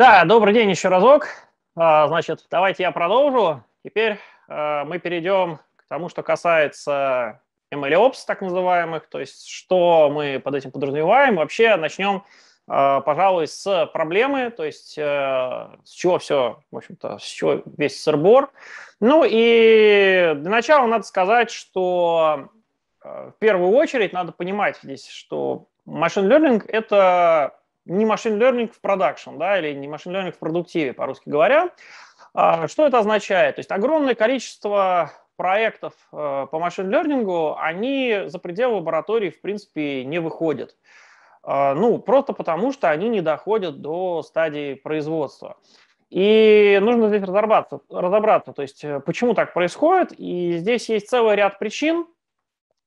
Да, добрый день еще разок. А, значит, давайте я продолжу. Теперь а, мы перейдем к тому, что касается MLOps, так называемых, то есть что мы под этим подразумеваем. Вообще начнем, а, пожалуй, с проблемы, то есть э, с чего все, в общем-то, с чего весь сырбор. Ну и для начала надо сказать, что в первую очередь надо понимать здесь, что машин learning – это не машин learning в продакшн, да, или не машин learning в продуктиве, по-русски говоря. А, что это означает? То есть огромное количество проектов э, по машин лернингу, они за пределы лаборатории, в принципе, не выходят. А, ну, просто потому, что они не доходят до стадии производства. И нужно здесь разобраться, разобраться, то есть э, почему так происходит. И здесь есть целый ряд причин,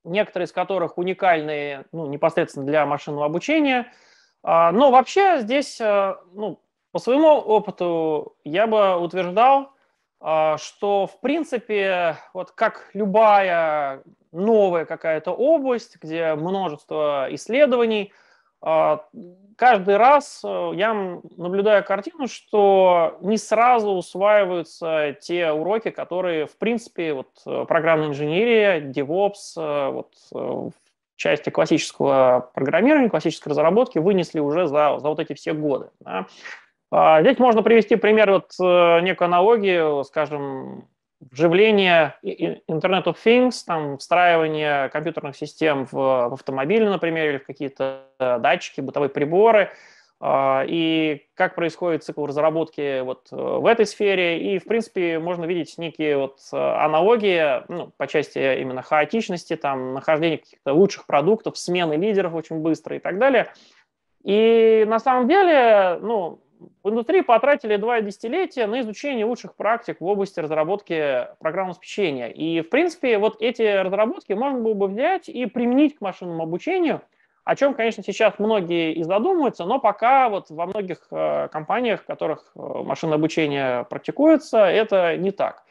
некоторые из которых уникальные ну, непосредственно для машинного обучения – но вообще здесь, э, ну, по своему опыту, я бы утверждал, а, что в принципе, вот как любая новая какая-то область, где множество исследований, а, каждый раз э, я наблюдаю картину, что не сразу усваиваются те уроки, которые, в принципе, вот э, программная инженерия, DevOps, вот части классического программирования, классической разработки вынесли уже за, за вот эти все годы. Да. А, здесь можно привести пример вот э, некую аналогию, скажем, вживление Internet of Things, там, встраивание компьютерных систем в, в автомобили, например, или в какие-то датчики, бытовые приборы – и как происходит цикл разработки вот э, в этой сфере. И, в принципе, можно видеть некие вот э, аналогии ну, по части именно хаотичности, там, нахождения каких-то лучших продуктов, смены лидеров очень быстро и так далее. И на самом деле, ну, в индустрии потратили два десятилетия на изучение лучших практик в области разработки программного обеспечения. И, в принципе, вот эти разработки можно было бы взять и применить к машинному обучению – о чем, конечно, сейчас многие и задумываются, но пока вот во многих э, компаниях, в которых э, машинное обучение практикуется, это не так.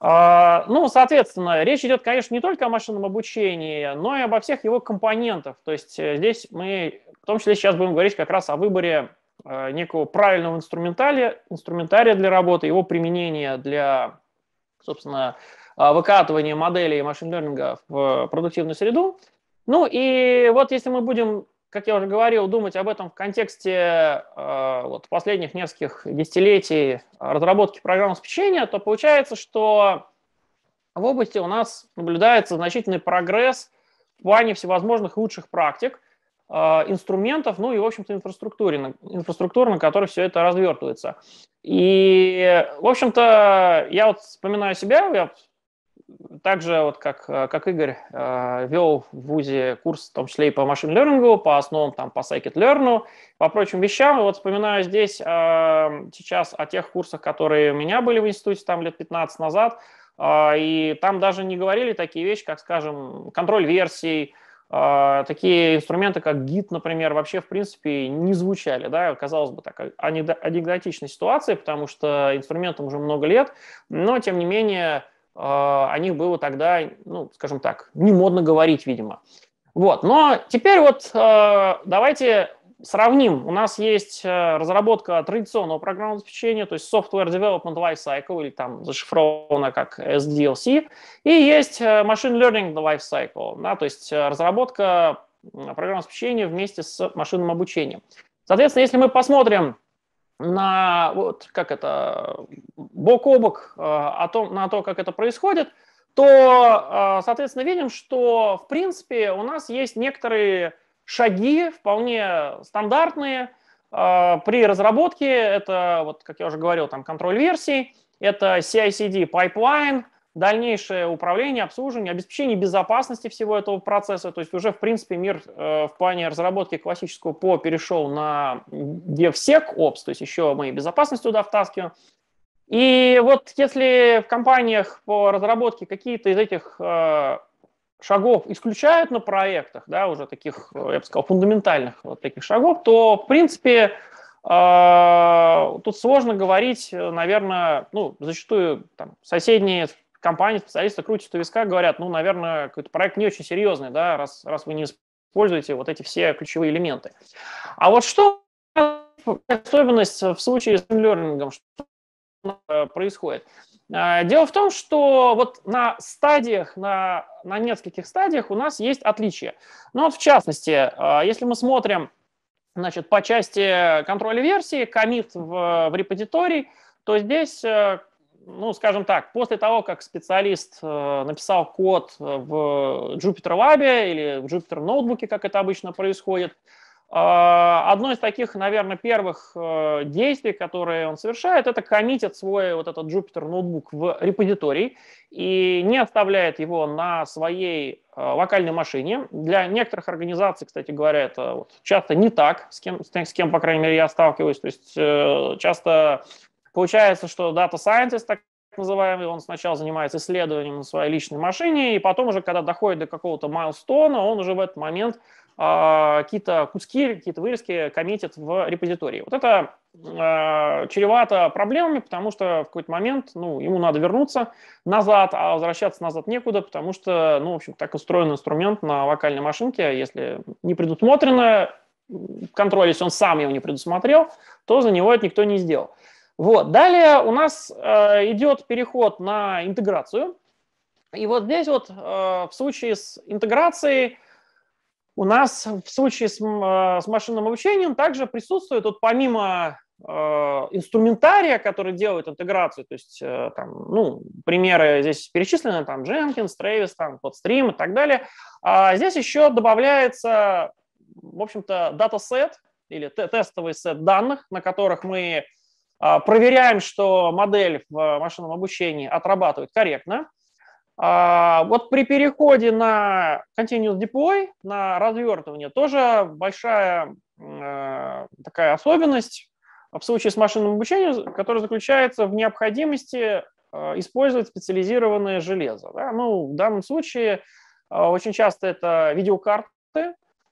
Э, ну, соответственно, речь идет, конечно, не только о машинном обучении, но и обо всех его компонентах. То есть э, здесь мы, в том числе, сейчас будем говорить как раз о выборе некого правильного инструментария, инструментария для работы, его применения для, собственно, выкатывания моделей машин-лернинга в продуктивную среду – ну и вот если мы будем, как я уже говорил, думать об этом в контексте э, вот, последних нескольких десятилетий разработки программного обеспечения, то получается, что в области у нас наблюдается значительный прогресс в плане всевозможных лучших практик, э, инструментов, ну и, в общем-то, инфраструктуры, инфраструктуры, на которой все это развертывается. И, в общем-то, я вот вспоминаю себя, я также, вот как, э, как Игорь э, вел в ВУЗе курс, в том числе и по машин-лернингу, по основам, там, по scikit-learn, по прочим вещам. И вот вспоминаю здесь э, сейчас о тех курсах, которые у меня были в институте там лет 15 назад, и там даже не говорили такие вещи, как, скажем, контроль версий, такие инструменты, как Git, например, вообще, в принципе, не звучали, да, казалось бы, так анекдотичная ситуация, потому что инструментам уже много лет, но, тем не менее, о них было тогда, ну, скажем так, не модно говорить, видимо. Вот, но теперь вот а, давайте сравним. У нас есть а, разработка традиционного программного обеспечения, то есть Software Development Lifecycle, или там зашифровано как SDLC, и есть Machine Learning Lifecycle, да, то есть разработка программного обеспечения вместе с машинным обучением. Соответственно, если мы посмотрим на вот как это бок о бок э, о том, на то, как это происходит, то, э, соответственно, видим, что в принципе у нас есть некоторые шаги вполне стандартные э, при разработке. Это, вот, как я уже говорил, там контроль версий, это CI/CD pipeline, дальнейшее управление, обслуживание, обеспечение безопасности всего этого процесса. То есть уже, в принципе, мир э, в плане разработки классического ПО перешел на DevSecOps, то есть еще мы и безопасность туда втаскиваем. И вот если в компаниях по разработке какие-то из этих э, шагов исключают на проектах, да, уже таких, я бы сказал, фундаментальных вот таких шагов, то, в принципе, э, тут сложно говорить, наверное, ну, зачастую там, соседние компании, специалисты крутят у виска, говорят, ну, наверное, какой-то проект не очень серьезный, да, раз, раз вы не используете вот эти все ключевые элементы. А вот что особенность в случае с learning, что происходит? Дело в том, что вот на стадиях, на, на нескольких стадиях у нас есть отличия. Ну вот в частности, если мы смотрим значит, по части контроля версии, комит в, в репозиторий, то здесь ну, скажем так, после того, как специалист э, написал код в Jupyter Lab или в Jupyter ноутбуке, как это обычно происходит, э, одно из таких, наверное, первых э, действий, которые он совершает, это коммитит свой вот этот Jupyter ноутбук в репозиторий и не оставляет его на своей локальной машине. Для некоторых организаций, кстати говоря, это вот часто не так, с кем, с кем, по крайней мере, я сталкиваюсь. То есть часто Получается, что Data Scientist, так называемый, он сначала занимается исследованием на своей личной машине, и потом уже, когда доходит до какого-то майлстона, он уже в этот момент э, какие-то куски, какие-то вырезки коммитит в репозитории. Вот это э, чревато проблемами, потому что в какой-то момент ну, ему надо вернуться назад, а возвращаться назад некуда, потому что, ну, в общем, так устроен инструмент на локальной машинке, если не предусмотрено контроль, если он сам его не предусмотрел, то за него это никто не сделал. Вот. Далее у нас э, идет переход на интеграцию. И вот здесь вот э, в случае с интеграцией у нас в случае с, э, с машинным обучением также присутствует вот помимо э, инструментария, который делает интеграцию, то есть э, там, ну, примеры здесь перечислены, там Jenkins, Travis, там PodStream и так далее, а здесь еще добавляется, в общем-то, датасет или тестовый сет данных, на которых мы проверяем, что модель в машинном обучении отрабатывает корректно. А, вот при переходе на Continuous Deploy, на развертывание, тоже большая э, такая особенность в случае с машинным обучением, которая заключается в необходимости э, использовать специализированное железо. Ну, в данном случае э, очень часто это видеокарты,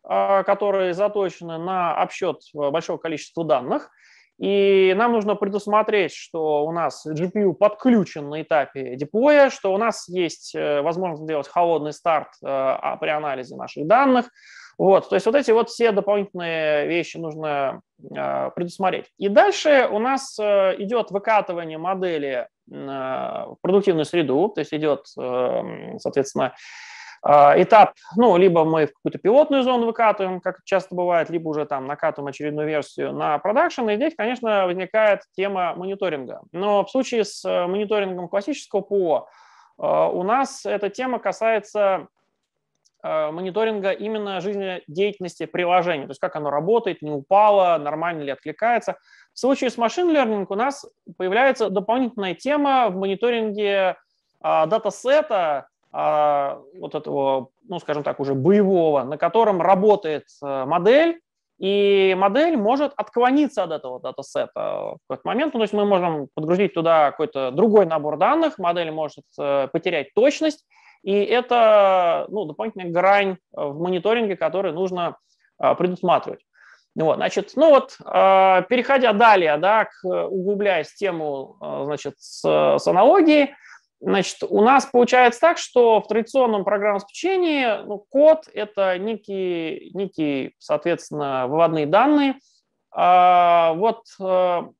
которые заточены на обсчет большого количества данных – и нам нужно предусмотреть, что у нас GPU подключен на этапе деплоя, что у нас есть э, возможность сделать холодный старт э, а, при анализе наших данных. Вот, то есть вот эти вот все дополнительные вещи нужно э, предусмотреть. И дальше у нас идет выкатывание модели в продуктивную среду, то есть идет, соответственно, этап, ну, либо мы в какую-то пилотную зону выкатываем, как часто бывает, либо уже там накатываем очередную версию на продакшн, и здесь, конечно, возникает тема мониторинга. Но в случае с э, мониторингом классического ПО э, у нас эта тема касается э, мониторинга именно жизнедеятельности приложения, то есть как оно работает, не упало, нормально ли откликается. В случае с машин learning у нас появляется дополнительная тема в мониторинге датасета, а, вот этого, ну, скажем так, уже боевого, на котором работает э, модель, и модель может отклониться от этого датасета в какой-то момент. Ну, то есть мы можем подгрузить туда какой-то другой набор данных, модель может э, потерять точность, и это ну, дополнительная грань в мониторинге, которую нужно э, предусматривать. Вот, значит, ну вот, переходя далее, да, к, углубляясь в тему, значит, с, с аналогией, Значит, у нас получается так, что в традиционном программном обеспечении ну, код – это некие, некие, соответственно, выводные данные. А вот а,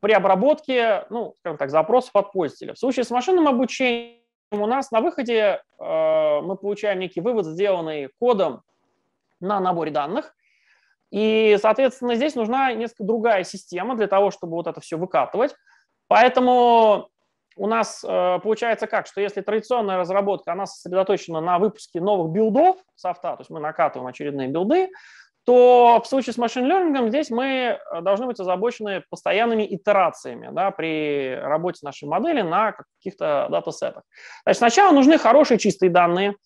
при обработке, ну, скажем так, запросов от пользователя. В случае с машинным обучением у нас на выходе а, мы получаем некий вывод, сделанный кодом на наборе данных. И, соответственно, здесь нужна несколько другая система для того, чтобы вот это все выкатывать. Поэтому у нас э, получается как, что если традиционная разработка, она сосредоточена на выпуске новых билдов софта, то есть мы накатываем очередные билды, то в случае с машин-лернингом здесь мы э, должны быть озабочены постоянными итерациями да, при работе нашей модели на каких-то датасетах. Значит, сначала нужны хорошие чистые данные,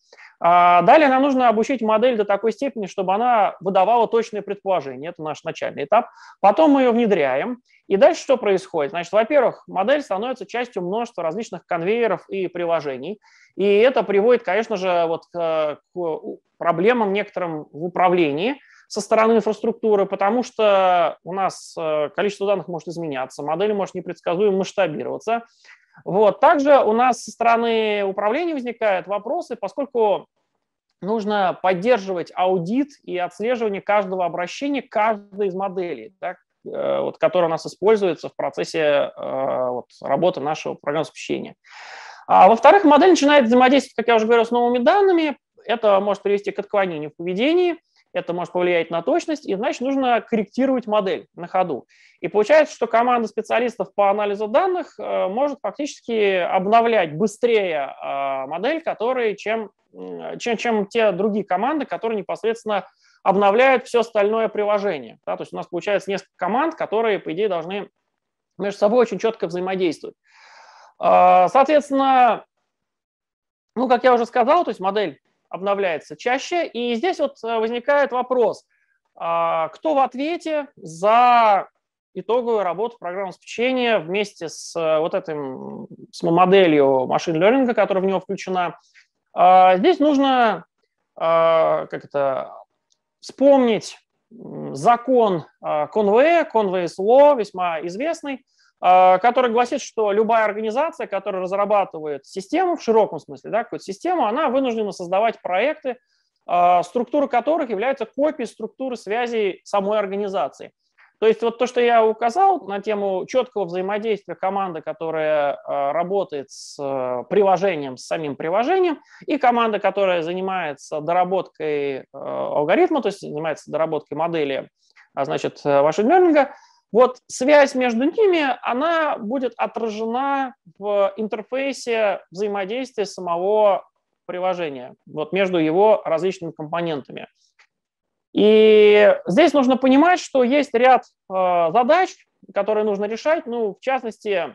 а далее нам нужно обучить модель до такой степени, чтобы она выдавала точные предположения. Это наш начальный этап. Потом мы ее внедряем. И дальше что происходит? Значит, во-первых, модель становится частью множества различных конвейеров и приложений. И это приводит, конечно же, вот к, к проблемам некоторым в управлении со стороны инфраструктуры, потому что у нас э, количество данных может изменяться, модель может непредсказуемо масштабироваться. Вот. Также у нас со стороны управления возникают вопросы, поскольку нужно поддерживать аудит и отслеживание каждого обращения каждой из моделей, да, вот, которая у нас используется в процессе вот, работы нашего программного обеспечения. А, во-вторых, модель начинает взаимодействовать, как я уже говорил, с новыми данными. Это может привести к отклонению в поведении, это может повлиять на точность, и значит нужно корректировать модель на ходу. И получается, что команда специалистов по анализу данных э, может фактически обновлять быстрее э, модель, которые, чем, чем, чем те другие команды, которые непосредственно обновляют все остальное приложение. Да, то есть у нас получается несколько команд, которые, по идее, должны между собой очень четко взаимодействовать. А, соответственно, ну, как я уже сказал, то есть модель обновляется чаще, и здесь вот э, возникает вопрос, а, кто в ответе за итоговую работу программного обеспечения вместе с э, вот этим с моделью машин learning, которая в него включена. А, здесь нужно как это, вспомнить закон Conway, Conway's Law, весьма известный, а, который гласит, что любая организация, которая разрабатывает систему в широком смысле, да, какую-то систему, она вынуждена создавать проекты, а, структура которых является копией структуры связей самой организации. То есть вот то, что я указал на тему четкого взаимодействия команды, которая а, работает с приложением, с самим приложением, и команда, которая занимается доработкой алгоритма, то есть занимается доработкой модели, значит, машин learning, вот связь между ними, она будет отражена в интерфейсе взаимодействия самого приложения, вот между его различными компонентами. И здесь нужно понимать, что есть ряд э, задач, которые нужно решать. Ну, в частности, э,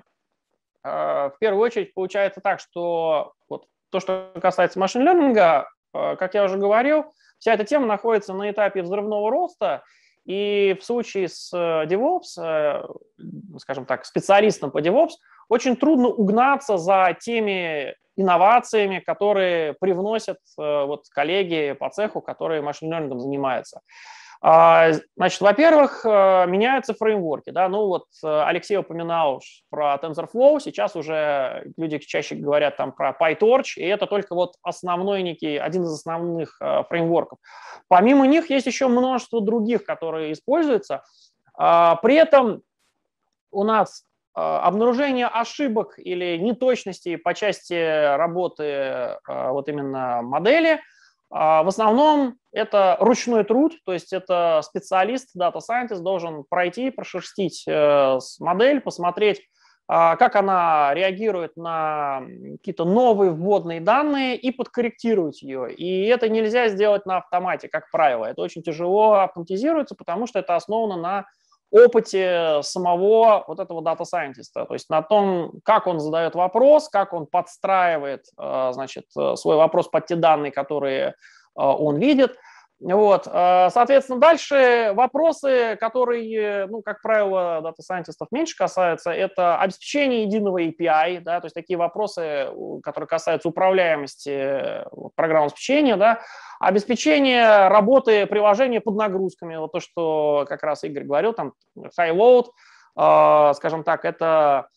в первую очередь получается так, что вот то, что касается машин-лернинга, э, как я уже говорил, вся эта тема находится на этапе взрывного роста, и в случае с э, DevOps, э, скажем так, специалистом по DevOps, очень трудно угнаться за теми инновациями, которые привносят э, вот коллеги по цеху, которые машин-лернингом занимаются. А, значит, во-первых, э, меняются фреймворки. Да? Ну вот э, Алексей упоминал про TensorFlow, сейчас уже люди чаще говорят там про PyTorch, и это только вот основной некий, один из основных э, фреймворков. Помимо них есть еще множество других, которые используются. А, при этом у нас обнаружение ошибок или неточностей по части работы вот именно модели – в основном это ручной труд, то есть это специалист, дата scientist должен пройти, прошерстить э, модель, посмотреть, а, как она реагирует на какие-то новые вводные данные и подкорректировать ее. И это нельзя сделать на автомате, как правило. Это очень тяжело автоматизируется, потому что это основано на опыте самого вот этого дата-сайентиста, то есть на том, как он задает вопрос, как он подстраивает, э, значит, э, свой вопрос под те данные, которые э, он видит. Вот. Соответственно, дальше вопросы, которые, ну, как правило, дата-сайентистов меньше касаются, это обеспечение единого API, да, то есть такие вопросы, которые касаются управляемости программного обеспечения, да, Обеспечение работы приложения под нагрузками, вот то, что как раз Игорь говорил, там high load, э, скажем так, это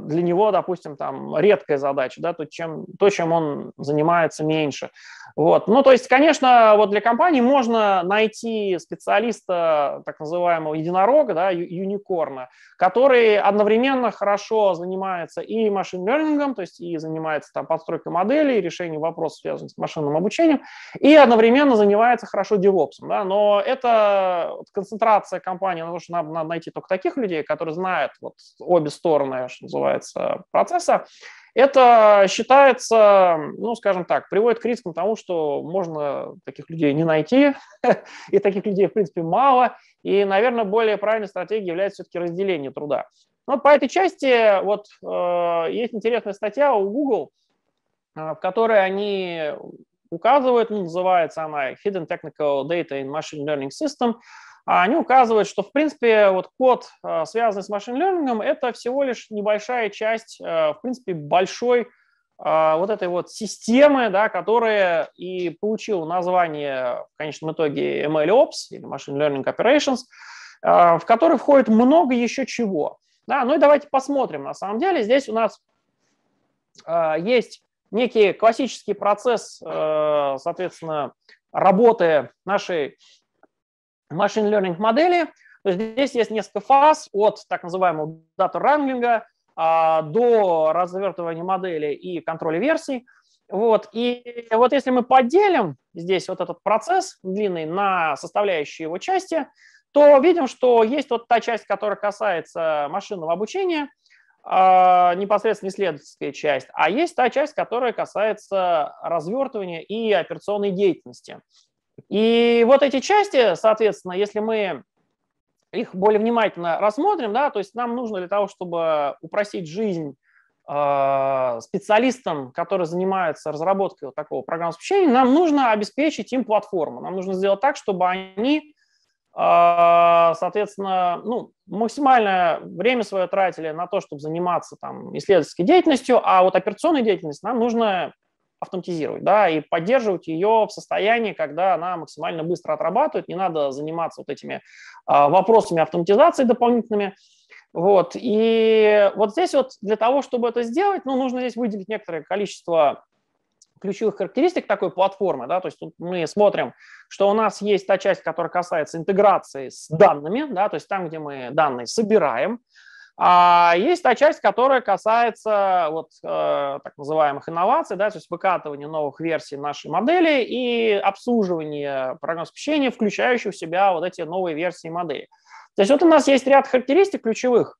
для него, допустим, там редкая задача, да, то, чем, то, чем он занимается меньше. Вот. Ну, то есть, конечно, вот для компании можно найти специалиста, так называемого единорога, да, юникорна, который одновременно хорошо занимается и машин-лернингом, то есть и занимается там подстройкой моделей, решением вопросов, связанных с машинным обучением, и одновременно занимается хорошо DevOps. Да, но это концентрация компании то, что надо, надо найти только таких людей, которые знают вот обе стороны, что называется, процесса, это считается, ну, скажем так, приводит к рискам тому, что можно таких людей не найти, и таких людей, в принципе, мало, и, наверное, более правильной стратегией является все-таки разделение труда. Но по этой части вот э, есть интересная статья у Google, э, в которой они указывают, ну, называется она Hidden Technical Data in Machine Learning System, они указывают, что, в принципе, вот код, а, связанный с машин-лернингом, это всего лишь небольшая часть, а, в принципе, большой вот этой вот системы, да, которая и получила название в конечном итоге MLOps или Machine Learning Operations, в который входит много еще чего. Да, ну и давайте посмотрим. На самом деле здесь у нас есть некий классический процесс, соответственно, работы нашей машин learning модели. То есть здесь есть несколько фаз от так называемого дата ранглинга до развертывания модели и контроля версий. Вот. И вот если мы поделим здесь вот этот процесс длинный на составляющие его части, то видим, что есть вот та часть, которая касается машинного обучения, а, непосредственно исследовательская часть, а есть та часть, которая касается развертывания и операционной деятельности. И вот эти части, соответственно, если мы их более внимательно рассмотрим, да, то есть нам нужно для того, чтобы упростить жизнь э, специалистам, которые занимаются разработкой вот такого программного обеспечения, нам нужно обеспечить им платформу. Нам нужно сделать так, чтобы они а, соответственно, ну, максимальное время свое тратили на то, чтобы заниматься там, исследовательской деятельностью, а вот операционную деятельность нам нужно автоматизировать, да, и поддерживать ее в состоянии, когда она максимально быстро отрабатывает, не надо заниматься вот этими а, вопросами автоматизации дополнительными, вот, и вот здесь вот для того, чтобы это сделать, ну, нужно здесь выделить некоторое количество ключевых характеристик такой платформы, да, то есть тут мы смотрим, что у нас есть та часть, которая касается интеграции с данными, да, то есть там, где мы данные собираем, а есть та часть, которая касается вот, э, так называемых инноваций, да, то есть выкатывания новых версий нашей модели и обслуживания программного обеспечения, включающего в себя вот эти новые версии модели. То есть вот у нас есть ряд характеристик ключевых,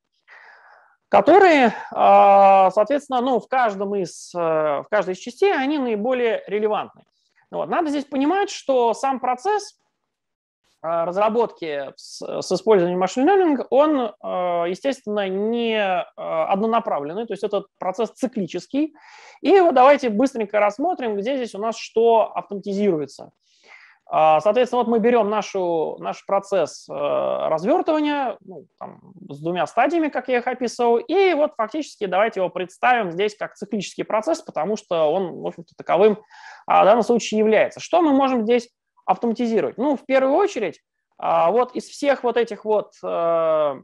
которые, а, соответственно, ну, в, каждом из, э, в каждой из частей они наиболее релевантны. Вот. Надо здесь понимать, что сам процесс разработки с, использованием машин learning, он, а, естественно, не однонаправленный, то есть этот процесс циклический. И вот давайте быстренько рассмотрим, где здесь у нас что автоматизируется. А, соответственно, вот мы берем нашу, наш процесс развертывания ну, там, с двумя стадиями, как я их описывал, и вот фактически давайте его представим здесь как циклический процесс, потому что он, в общем-то, таковым а, в данном случае является. Что мы можем здесь автоматизировать? Ну, в первую очередь, а, вот из всех вот этих вот, э,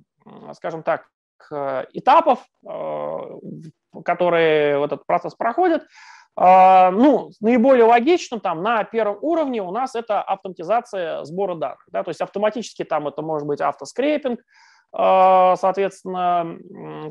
скажем так, э, этапов, которые вот этот процесс проходит, а, ну, наиболее логичным там на первом уровне у нас это автоматизация сбора данных. Да, то есть автоматически там это может быть автоскрепинг, соответственно,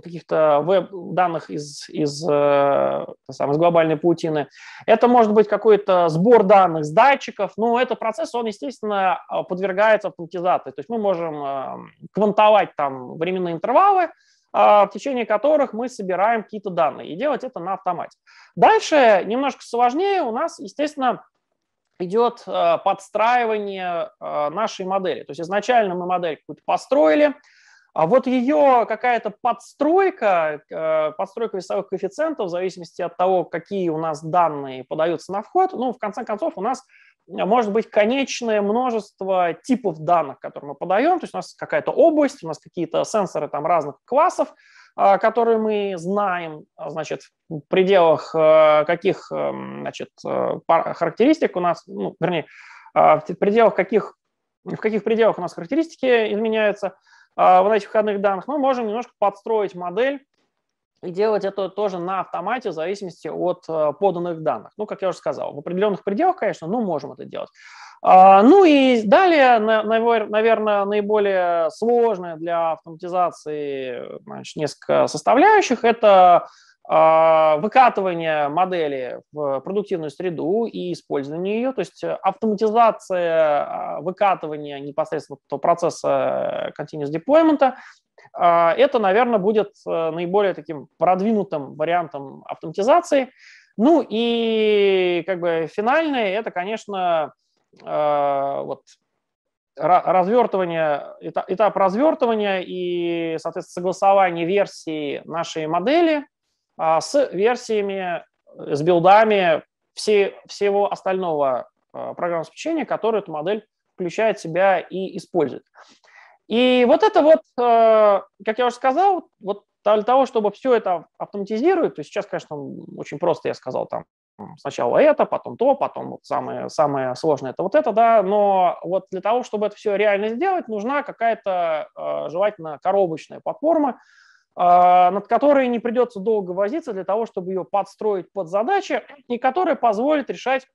каких-то веб-данных из, из, э, из глобальной паутины. Это может быть какой-то сбор данных с датчиков, но этот процесс, он, естественно, подвергается автоматизации. То есть мы можем э, квантовать там временные интервалы, а, в течение которых мы собираем какие-то данные, и делать это на автомате. Дальше немножко сложнее у нас, естественно, идет а, подстраивание а, нашей модели. То есть изначально мы модель какую-то построили, а вот ее какая-то подстройка, подстройка весовых коэффициентов в зависимости от того, какие у нас данные подаются на вход, ну, в конце концов, у нас может быть конечное множество типов данных, которые мы подаем. То есть у нас какая-то область, у нас какие-то сенсоры там разных классов, а, которые мы знаем, а, значит, в пределах каких значит, характеристик у нас, ну, вернее, в пределах каких, в каких пределах у нас характеристики изменяются в этих входных данных, мы можем немножко подстроить модель и делать это тоже на автомате в зависимости от э, поданных данных. Ну, как я уже сказал, в определенных пределах, конечно, но можем это делать. А, ну и далее, наверное, наиболее сложное для автоматизации значит, несколько составляющих – это а, выкатывание модели в продуктивную среду и использование ее, то есть автоматизация а, выкатывания непосредственно процесса э, continuous deployment, а, это, наверное, будет э, наиболее таким продвинутым вариантом автоматизации. Ну и как бы финальное, это, конечно, э, вот развертывание, этап развертывания и, соответственно, согласование версии нашей модели а, с версиями, с билдами все, всего остального э, программного обеспечения, которое эту модель включает в себя и использует. И вот это вот, э, как я уже сказал, вот для того, чтобы все это автоматизировать, то есть сейчас, конечно, очень просто я сказал там сначала это, потом то, потом вот самое, самое сложное это вот это, да, но вот для того, чтобы это все реально сделать, нужна какая-то э, желательно коробочная платформа, над которой не придется долго возиться для того, чтобы ее подстроить под задачи, и которая позволит решать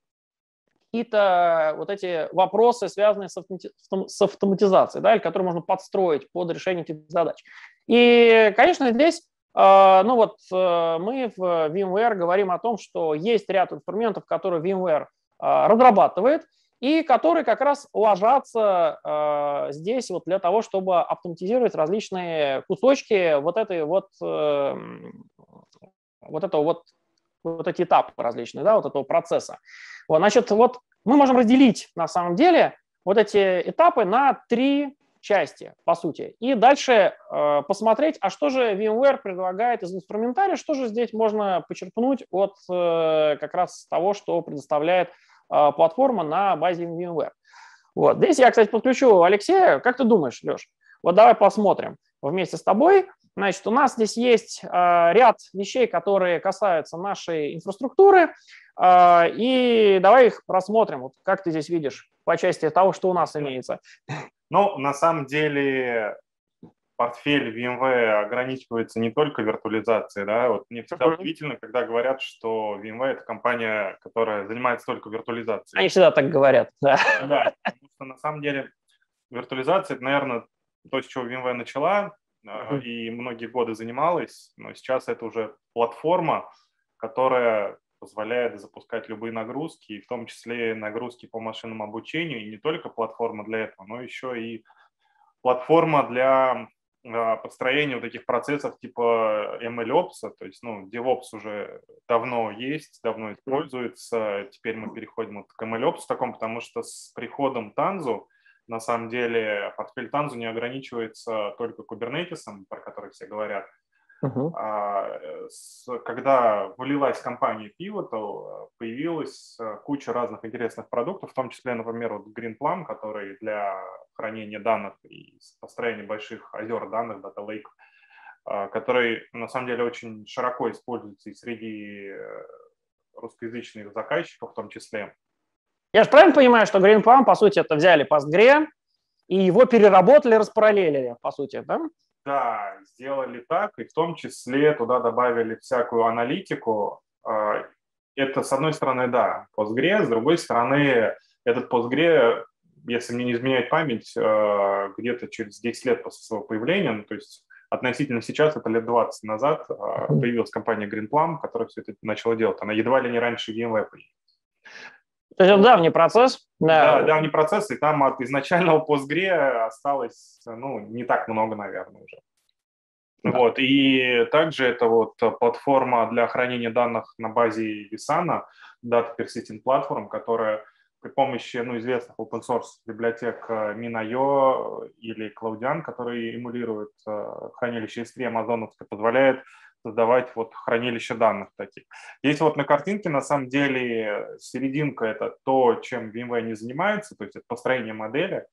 какие-то вот эти вопросы, связанные с, автоматизацией, да, или которые можно подстроить под решение этих задач. И, конечно, здесь ну вот мы в VMware говорим о том, что есть ряд инструментов, которые VMware разрабатывает, и которые как раз ложатся э, здесь вот для того, чтобы автоматизировать различные кусочки вот этой вот, э, вот этого вот, вот эти этапы различные, да, вот этого процесса. Вот, значит, вот мы можем разделить на самом деле вот эти этапы на три части, по сути. И дальше э, посмотреть, а что же VMware предлагает из инструментария, что же здесь можно почерпнуть от э, как раз того, что предоставляет платформа на базе VMware. Вот. Здесь я, кстати, подключу Алексея. Как ты думаешь, Леш? Вот давай посмотрим вместе с тобой. Значит, у нас здесь есть э, ряд вещей, которые касаются нашей инфраструктуры, э, и давай их просмотрим. Вот как ты здесь видишь по части того, что у нас имеется. Ну, на самом деле, портфель VMware ограничивается не только виртуализацией, да, вот мне всегда uh-huh. удивительно, когда говорят, что VMware это компания, которая занимается только виртуализацией. Они всегда так говорят, да. Да, потому что на самом деле виртуализация, это, наверное, то, с чего VMware начала uh-huh. и многие годы занималась, но сейчас это уже платформа, которая позволяет запускать любые нагрузки, в том числе нагрузки по машинному обучению, и не только платформа для этого, но еще и платформа для а, построение вот таких процессов типа MLOps, то есть, ну, DevOps уже давно есть, давно используется, теперь мы переходим вот к MLOps таком, потому что с приходом Танзу, на самом деле, портфель Танзу не ограничивается только Kubernetes, про который все говорят, Uh-huh. А, с, когда влилась компания Pivotal, появилась э, куча разных интересных продуктов, в том числе, например, вот Green Plum, который для хранения данных и построения больших озер данных, Data Lake, а, который на самом деле очень широко используется и среди э, русскоязычных заказчиков в том числе. Я же правильно понимаю, что Green Plum, по сути, это взяли Postgre и его переработали, распараллелили, по сути, да? Да, сделали так, и в том числе туда добавили всякую аналитику. А, это, с одной стороны, да, Postgre, с другой стороны, этот Postgre если мне не изменяет память, э, где-то через 10 лет после своего появления, ну, то есть относительно сейчас, это лет 20 назад, э, появилась компания Green Plum, которая все это начала делать. Она едва ли не раньше VMware появилась. То есть это давний процесс? Да. да, давний процесс, и там от изначального Postgre осталось, ну, не так много, наверное, уже. Да. Вот, и также это вот платформа для хранения данных на базе Visana, Data Persistent Platform, которая при помощи ну, известных open source библиотек э, Min.io или Cloudian, которые эмулируют э, хранилище S3 амазоновское, позволяет создавать вот хранилище данных таких. Здесь вот на картинке на самом деле серединка – это то, чем VMware не занимается, то есть это построение модели.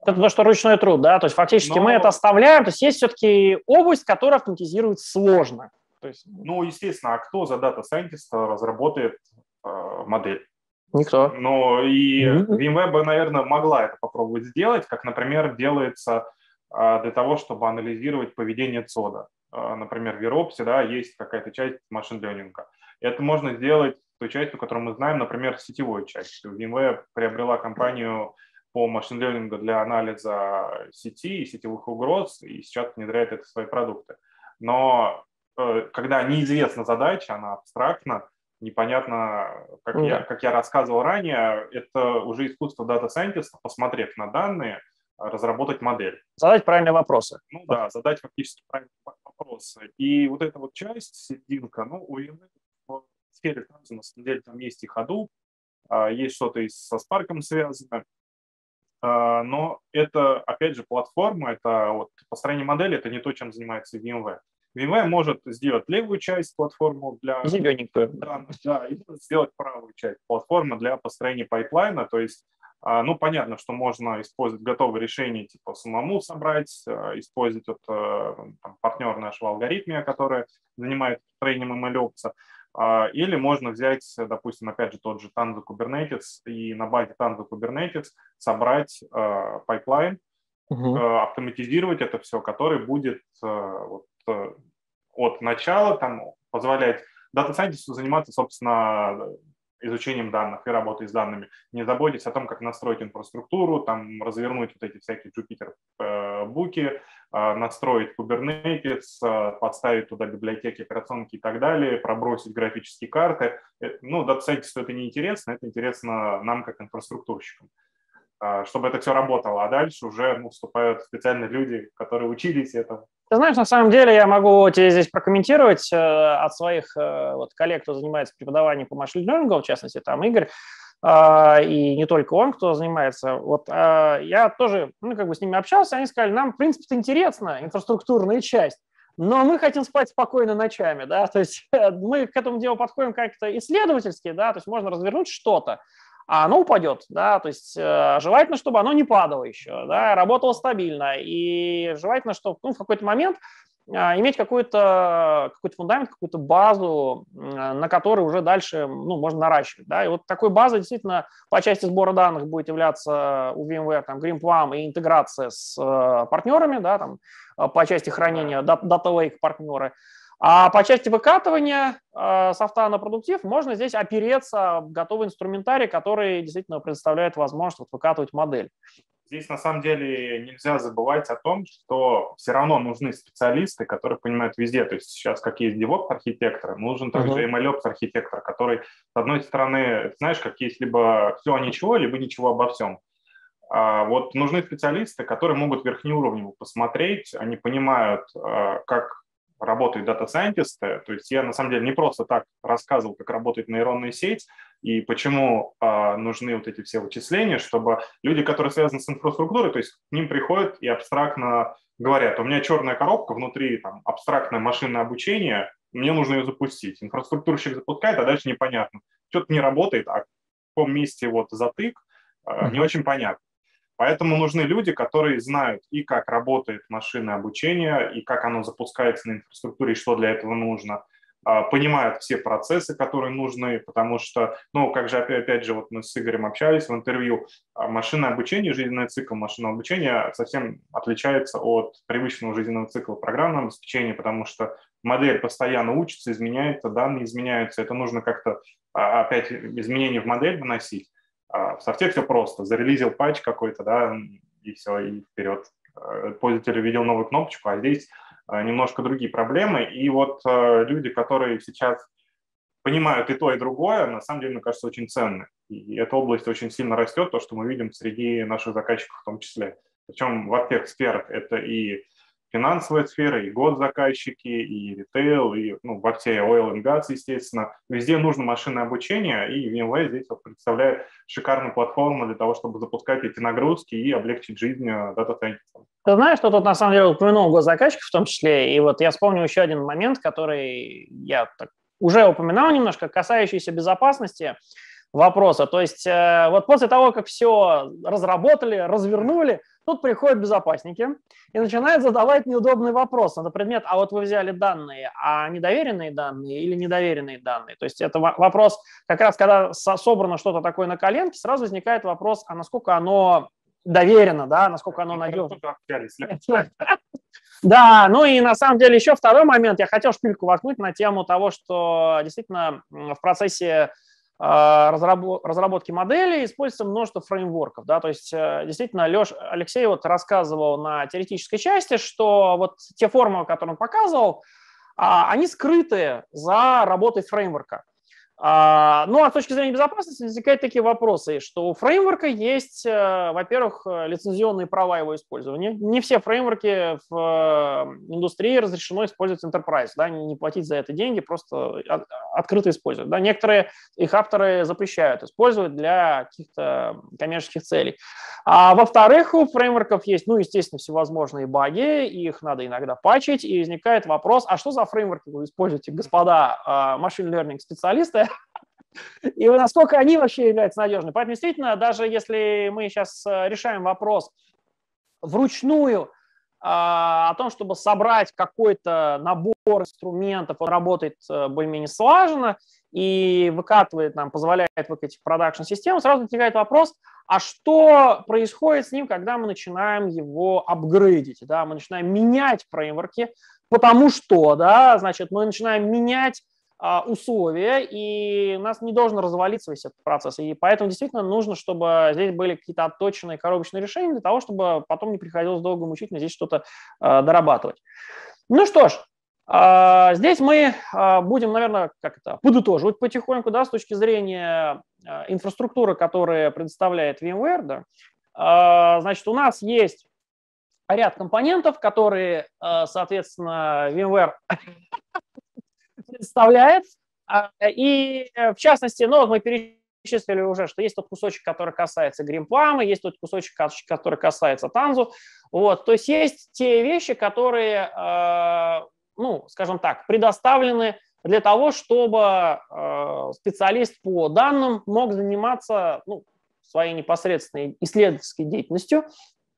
Это то, что ручной труд, да? То есть фактически Но... мы это оставляем, то есть есть все-таки область, которая автоматизирует сложно. То есть... Ну, естественно, а кто за дата Scientist разработает э, модель? Никто. Но и VMware бы, наверное, могла это попробовать сделать, как, например, делается а, для того, чтобы анализировать поведение ЦОДа. А, например, в vROps да, есть какая-то часть machine learning а. Это можно сделать той частью, которую мы знаем, например, сетевой частью. VMware приобрела компанию по machine learning у для анализа сети и сетевых угроз, и сейчас внедряет это в свои продукты. Но э, когда неизвестна задача, она абстрактна, непонятно, как, мм. я, как я рассказывал ранее, это уже искусство дата-сайентиста, посмотрев на данные, разработать модель. Задать правильные вопросы. Ну да, задать фактически правильные вопросы. И вот эта вот часть, серединка, ну, у vSphere на самом деле там есть и ходу, а, есть что-то и со Spark связано, а, но это, опять же, платформа, это вот построение модели, это не то, чем занимается VMware. VMware может сделать левую часть платформы для... Зелененькую. Да, да, и сделать правую часть платформы для построения пайплайна, то есть ну, понятно, что можно использовать готовые решения, типа самому собрать, а, использовать вот, э, там, партнер наш Algorithmia, который занимается строением MLOps, а, или можно взять, допустим, опять же, тот же Tanzu Kubernetes и на базе Tanzu Kubernetes собрать пайплайн, угу. автоматизировать это все, который будет вот, от начала, там позволять дата-сайентисту заниматься, собственно, изучением данных и работой с данными. Не заботьтесь о том, как настроить инфраструктуру, там, развернуть вот эти всякие Jupyter буки, э, настроить Kubernetes, э, подставить туда библиотеки, операционки и так далее, пробросить графические карты. Э, ну, дата-сайентисту это не интересно, это интересно нам, как инфраструктурщикам чтобы это все работало, а дальше уже ну, вступают специальные люди, которые учились этому. Ты знаешь, на самом деле я могу тебе здесь прокомментировать э, от своих э, вот, коллег, кто занимается преподаванием по машин learning, в частности, там Игорь, э, и не только он, кто занимается. Вот э, я тоже, ну, как бы с ними общался, они сказали, нам, в принципе, интересно, инфраструктурная часть, но мы хотим спать спокойно ночами, да, то есть мы к этому делу подходим как-то исследовательски, да, то есть можно развернуть что-то, а оно упадет, да, то есть э, желательно, чтобы оно не падало еще, да, работало стабильно, и желательно, чтобы ну, в какой-то момент э, иметь какой-то какой фундамент, какую-то базу, э, на которой уже дальше ну, можно наращивать. Да? И вот такой базой действительно по части сбора данных будет являться у VMware там, GreenPlum и интеграция с э, партнерами, да, там, э, по части хранения Data Lake партнеры. А по части выкатывания э, софта на продуктив можно здесь опереться готовый инструментарий, который действительно предоставляет возможность вот, выкатывать модель. Здесь на самом деле нельзя забывать о том, что все равно нужны специалисты, которые понимают везде. То есть сейчас как есть DevOps-архитектор, нужен также uh-huh. MLOps-архитектор, который, с одной стороны, знаешь, как есть либо все о ничего, либо ничего обо всем. А вот нужны специалисты, которые могут верхнеуровнево посмотреть, они понимают, а, как работают дата-сайентисты. То есть я на самом деле не просто так рассказывал, как работает нейронная сеть и почему э, нужны вот эти все вычисления, чтобы люди, которые связаны с инфраструктурой, то есть к ним приходят и абстрактно говорят, у меня черная коробка, внутри там абстрактное машинное обучение, мне нужно ее запустить. Инфраструктурщик запускает, а дальше непонятно. Что-то не работает, а в каком месте вот затык, э, не очень понятно. Поэтому нужны люди, которые знают и как работает машинное обучение, и как оно запускается на инфраструктуре, и что для этого нужно, а, понимают все процессы, которые нужны, потому что, ну, как же, опять, опять же, вот мы с Игорем общались в интервью, а, машинное обучение, жизненный цикл машинного обучения совсем отличается от привычного жизненного цикла программного обеспечения, потому что модель постоянно учится, изменяется, данные изменяются, это нужно как-то а, опять изменения в модель выносить. А в софте все просто. Зарелизил патч какой-то, да, и все, и вперед. Э, пользователь увидел новую кнопочку, а здесь э, немножко другие проблемы. И вот э, люди, которые сейчас понимают и то, и другое, на самом деле, мне кажется, очень ценны. И эта область очень сильно растет, то, что мы видим среди наших заказчиков в том числе. Причем во всех сферах это и финансовая сфера, и госзаказчики, и ритейл, и ну, во всей oil and gas, естественно. Везде нужно машинное обучение, и VMware здесь вот представляет шикарную платформу для того, чтобы запускать эти нагрузки и облегчить жизнь э, дата-сайентистам. Ты знаешь, что тут на самом деле упомянул госзаказчиков в том числе, и вот я вспомню еще один момент, который я так уже упоминал немножко, касающийся безопасности вопроса. То есть э, вот после того, как все разработали, развернули, Тут приходят безопасники и начинают задавать неудобные вопросы на предмет, а вот вы взяли данные, а недоверенные данные или недоверенные данные? То есть это вопрос, как раз когда собрано что-то такое на коленке, сразу возникает вопрос, а насколько оно доверено, да, насколько оно надежно. Да, ну и на самом деле еще второй момент, я хотел шпильку воткнуть на тему того, что действительно в процессе разработки модели используется множество фреймворков. Да? То есть э, действительно Леш, Алексей вот рассказывал на теоретической части, что вот те формы, которые он показывал, а, они скрыты за работой фреймворка. А, ну, а с точки зрения безопасности возникают такие вопросы, что у фреймворка есть, э, во-первых, э, лицензионные права его использования. Не все фреймворки в э, индустрии разрешено использовать enterprise, да, не платить за это деньги, просто открыто использовать. Да. Некоторые их авторы запрещают использовать для каких-то коммерческих целей. А во-вторых, у фреймворков есть, ну, естественно, всевозможные баги, их надо иногда пачить, и возникает вопрос, а что за фреймворки вы используете, господа машин learning специалисты, и насколько они вообще являются надежными. Поэтому действительно, даже если мы сейчас э, решаем вопрос вручную а, о том, чтобы собрать какой-то набор инструментов, он работает э, более-менее слаженно и выкатывает нам, позволяет выкатить продакшн-систему, сразу возникает вопрос, а что происходит с ним, когда мы начинаем его апгрейдить, да, мы начинаем менять фреймворки, потому что, да, значит, мы начинаем менять условия, и у нас не должен развалиться весь этот процесс. И поэтому действительно нужно, чтобы здесь были какие-то отточенные коробочные решения для того, чтобы потом не приходилось долго мучительно здесь что-то а, дорабатывать. Ну что ж, а, здесь мы будем, наверное, как это, подытоживать потихоньку, да, с точки зрения инфраструктуры, которая предоставляет VMware. Да. Значит, у нас есть ряд компонентов, которые, соответственно, VMware представляет. А, и в частности, ну, мы перечислили уже, что есть тот кусочек, который касается Гримпама, есть тот кусочек, который касается Танзу. Вот, то есть есть те вещи, которые, а, ну, скажем так, предоставлены для того, чтобы а, специалист по данным мог заниматься ну, своей непосредственной исследовательской деятельностью,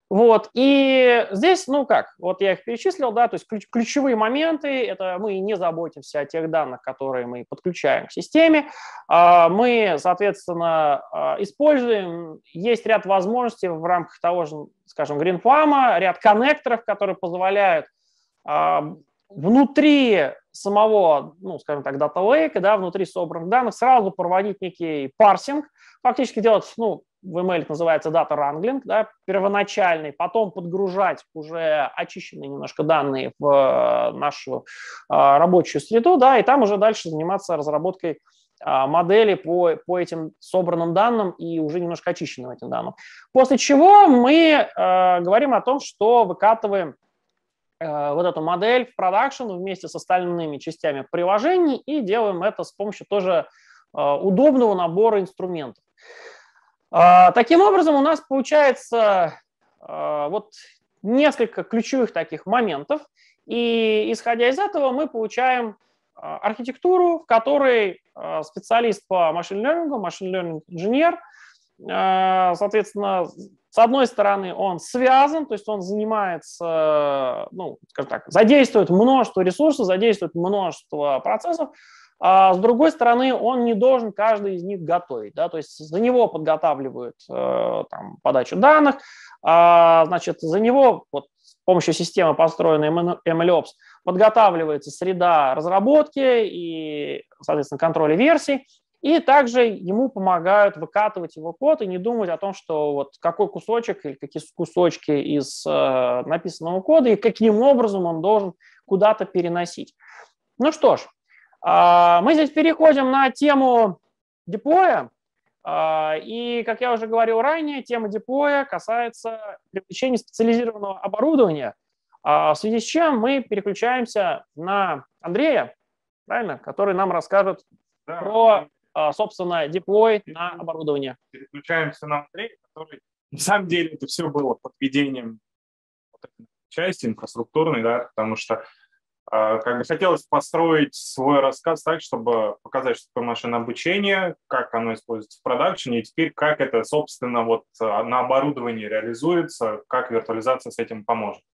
вот, и здесь, ну как, вот я их перечислил, да, то есть ключ, ключевые моменты, это мы не заботимся о тех данных, которые мы подключаем к системе, а, мы, соответственно, а, используем, есть ряд возможностей в рамках того же, скажем, GreenFAM, ряд коннекторов, которые позволяют а, внутри самого, ну, скажем так, Data Lake, да, внутри собранных данных сразу проводить некий парсинг, фактически делать, ну, в это называется data wrangling, да, первоначальный, потом подгружать уже очищенные немножко данные в э, нашу а, рабочую среду, да, и там уже дальше заниматься разработкой а, модели по, по этим собранным данным и уже немножко очищенным этим данным. После чего мы э, говорим о том, что выкатываем э, вот эту модель в продакшн вместе с остальными частями приложений и делаем это с помощью тоже э, удобного набора инструментов. А, таким образом, у нас получается а, вот несколько ключевых таких моментов, и исходя из этого мы получаем а, архитектуру, в которой специалист по машин learning, машин learning инженер, соответственно, с одной стороны, он связан, то есть он занимается, ну, скажем так, задействует множество ресурсов, задействует множество процессов, а с другой стороны, он не должен каждый из них готовить. Да? То есть за него подготавливают э, там, подачу данных, а, значит, за него вот, с помощью системы, построенной MLOps, подготавливается среда разработки и, соответственно, контроля версий, и также ему помогают выкатывать его код и не думать о том, что вот какой кусочек или какие кусочки из э, написанного кода и каким образом он должен куда-то переносить. Ну что ж, мы здесь переходим на тему деплоя. А, и, как я уже говорил ранее, тема деплоя касается привлечения специализированного оборудования, а, в связи с чем мы переключаемся на Андрея, правильно, который нам расскажет да, про, собственно, деплой на оборудование. Переключаемся на Андрея, который, на самом деле, это все было подведением вот части инфраструктурной, да, потому что а, как бы хотелось построить свой рассказ так, чтобы показать, что такое машинное обучение, как оно используется в продакшене, и теперь как это, собственно, вот а, на оборудовании реализуется, как виртуализация с этим поможет.